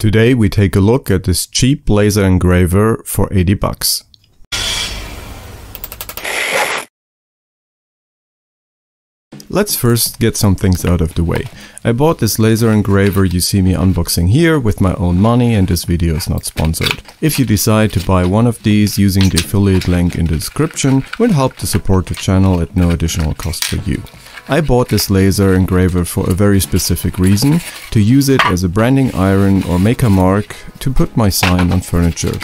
Today we take a look at this cheap laser engraver for 80 bucks. Let's first get some things out of the way. I bought this laser engraver you see me unboxing here with my own money and this video is not sponsored. If you decide to buy one of these using the affiliate link in the description, will help to support the channel at no additional cost for you. I bought this laser engraver for a very specific reason, to use it as a branding iron or make a mark to put my sign on furniture.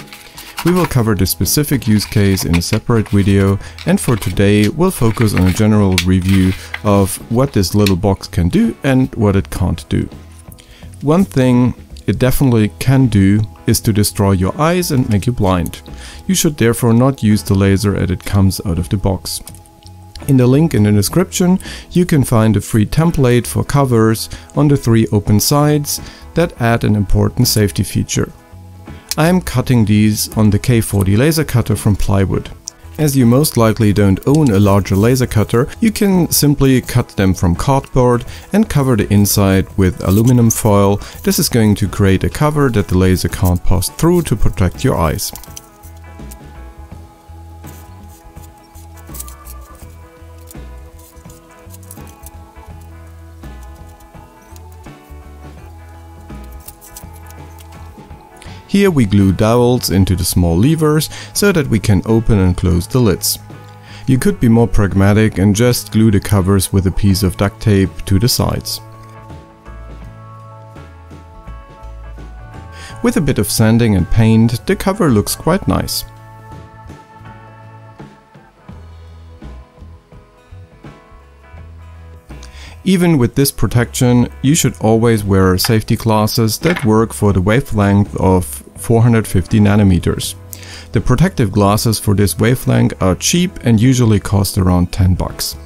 We will cover the specific use case in a separate video and for today we'll focus on a general review of what this little box can do and what it can't do. One thing it definitely can do is to destroy your eyes and make you blind. You should therefore not use the laser as it comes out of the box. In the link in the description you can find a free template for covers on the three open sides that add an important safety feature. I am cutting these on the K40 laser cutter from plywood. As you most likely don't own a larger laser cutter, you can simply cut them from cardboard and cover the inside with aluminum foil. This is going to create a cover that the laser can't pass through to protect your eyes. Here we glue dowels into the small levers so that we can open and close the lids. You could be more pragmatic and just glue the covers with a piece of duct tape to the sides. With a bit of sanding and paint, the cover looks quite nice. Even with this protection, you should always wear safety glasses that work for the wavelength of 450 nanometers. The protective glasses for this wavelength are cheap and usually cost around 10 bucks.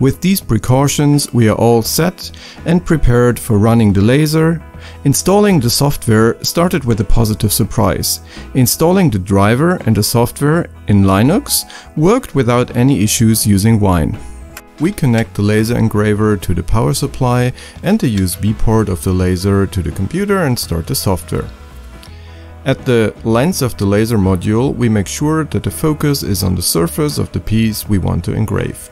With these precautions we are all set and prepared for running the laser. Installing the software started with a positive surprise. Installing the driver and the software in Linux worked without any issues using Wine. We connect the laser engraver to the power supply and the USB port of the laser to the computer and start the software. At the lens of the laser module, we make sure that the focus is on the surface of the piece we want to engrave.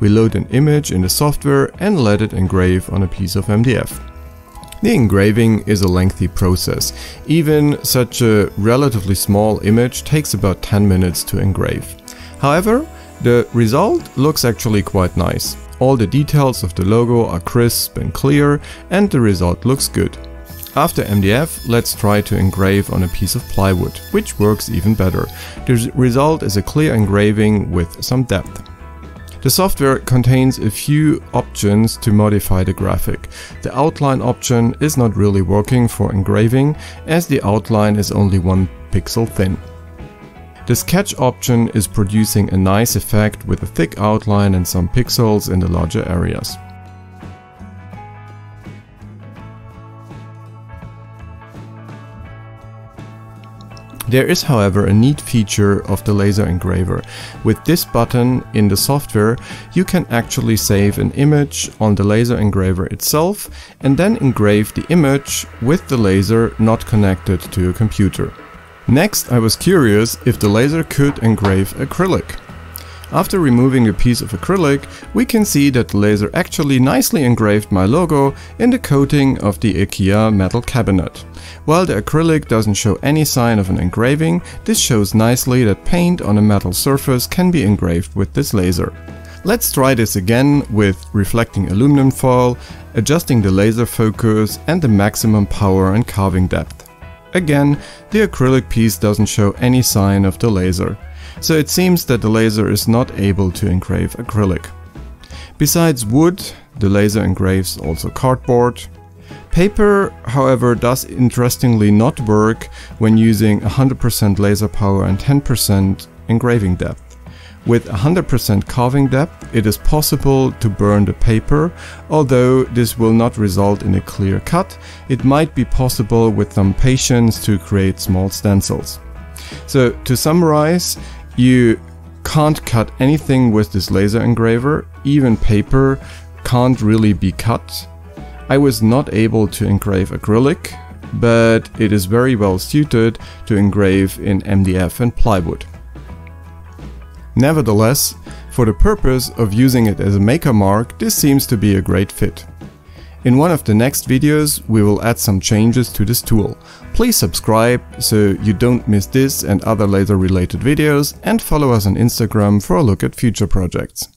We load an image in the software and let it engrave on a piece of MDF. The engraving is a lengthy process. Even such a relatively small image takes about 10 minutes to engrave. However, the result looks actually quite nice. All the details of the logo are crisp and clear and the result looks good. After MDF, let's try to engrave on a piece of plywood, which works even better. The result is a clear engraving with some depth. The software contains a few options to modify the graphic. The outline option is not really working for engraving as the outline is only one pixel thin. The sketch option is producing a nice effect with a thick outline and some pixels in the larger areas. There is however a neat feature of the laser engraver. With this button in the software you can actually save an image on the laser engraver itself and then engrave the image with the laser not connected to a computer. Next I was curious if the laser could engrave acrylic. After removing a piece of acrylic, we can see that the laser actually nicely engraved my logo in the coating of the IKEA metal cabinet. While the acrylic doesn't show any sign of an engraving, this shows nicely that paint on a metal surface can be engraved with this laser. Let's try this again with reflecting aluminum foil, adjusting the laser focus and the maximum power and carving depth. Again, the acrylic piece doesn't show any sign of the laser so it seems that the laser is not able to engrave acrylic. Besides wood, the laser engraves also cardboard. Paper, however, does interestingly not work when using 100% laser power and 10% engraving depth. With 100% carving depth, it is possible to burn the paper, although this will not result in a clear cut, it might be possible with some patience to create small stencils. So to summarize, you can't cut anything with this laser engraver, even paper can't really be cut. I was not able to engrave acrylic, but it is very well suited to engrave in MDF and plywood. Nevertheless, for the purpose of using it as a maker mark, this seems to be a great fit. In one of the next videos, we will add some changes to this tool. Please subscribe so you don't miss this and other laser related videos and follow us on Instagram for a look at future projects.